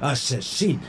Asesino.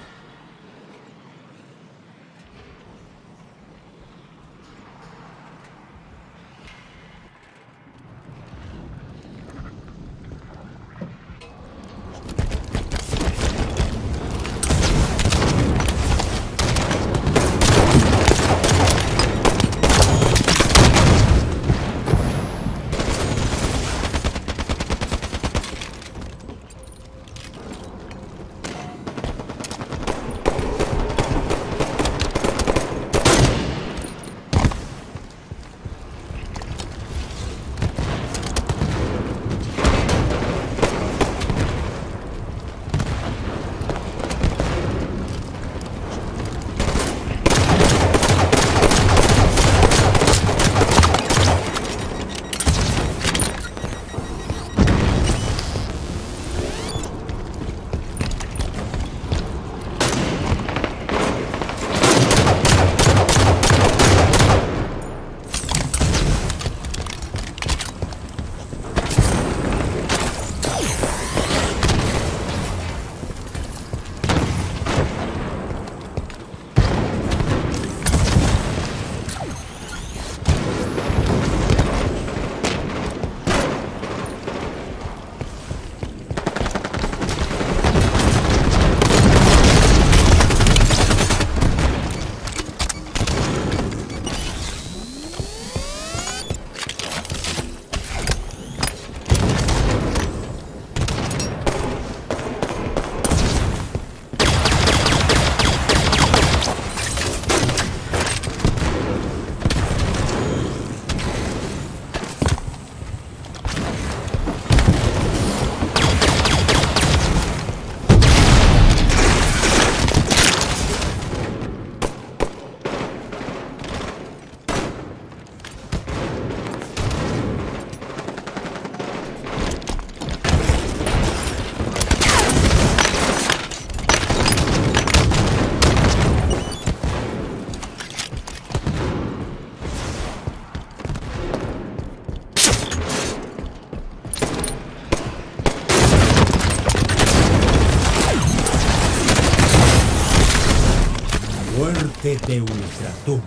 Muerte de ultratumba.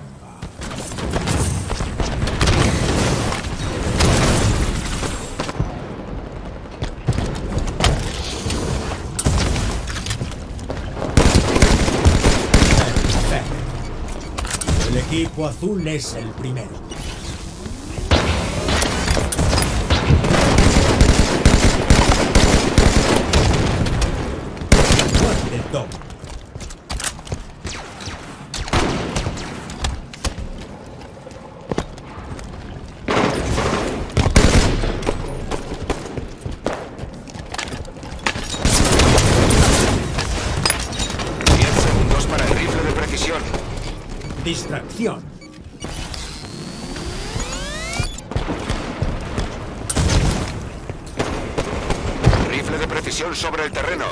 Perfecto. El equipo azul es el primero. Distracción. Rifle de precisión sobre el terreno.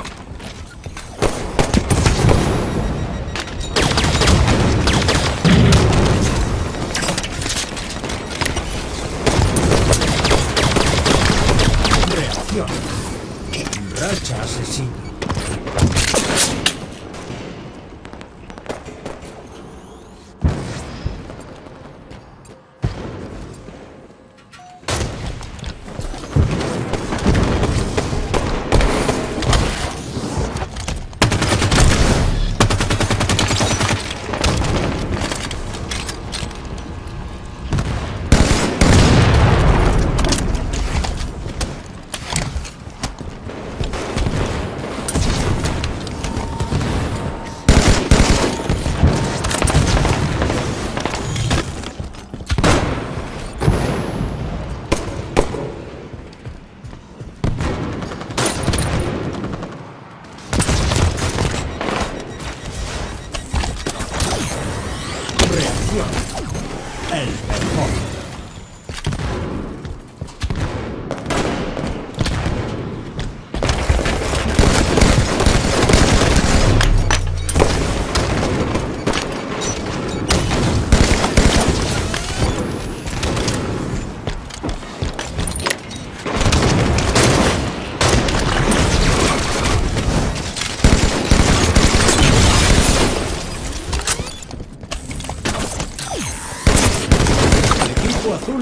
Reacción. Racha asesina.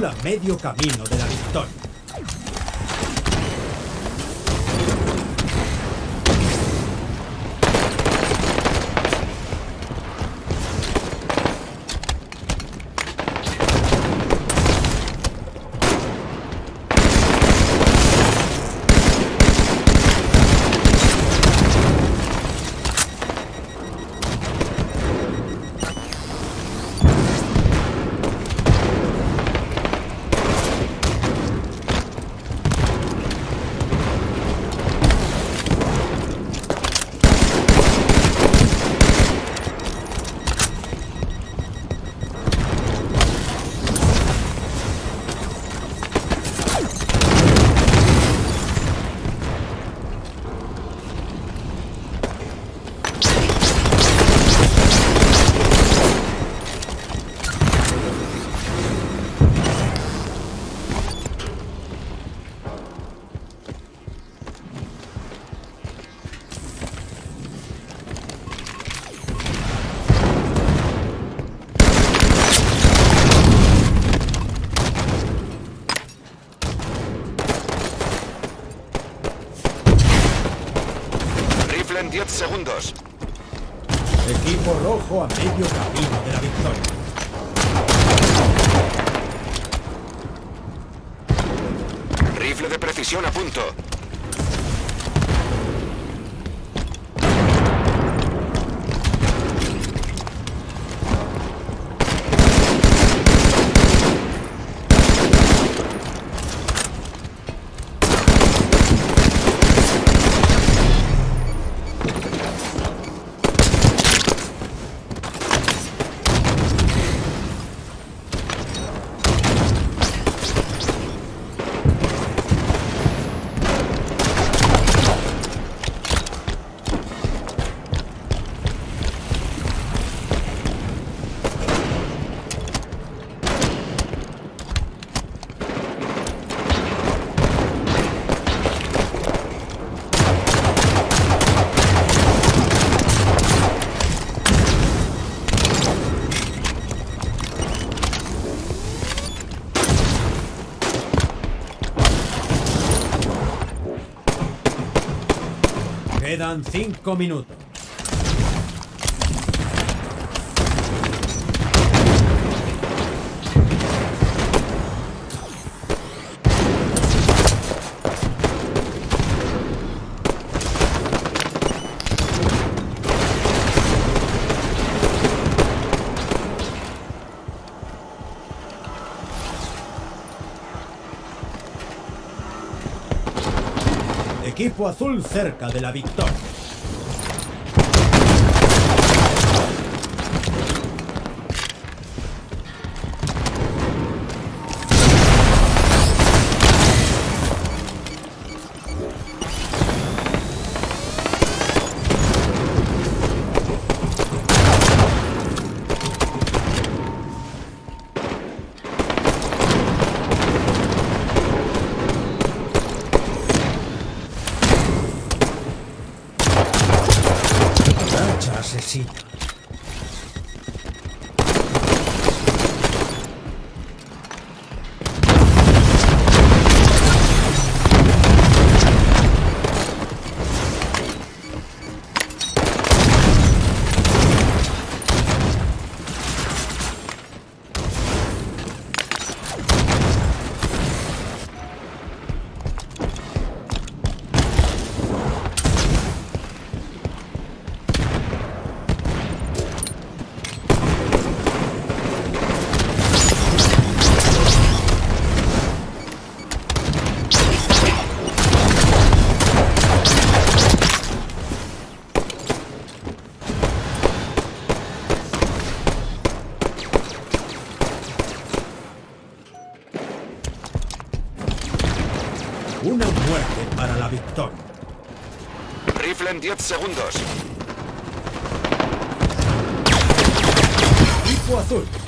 A medio camino de la victoria. Segundos. Equipo rojo a medio camino de la victoria. Rifle de precisión a punto. Quedan cinco minutos. Equipo azul cerca de la victoria. Racha Rifle en 10 segundos. Equipo azul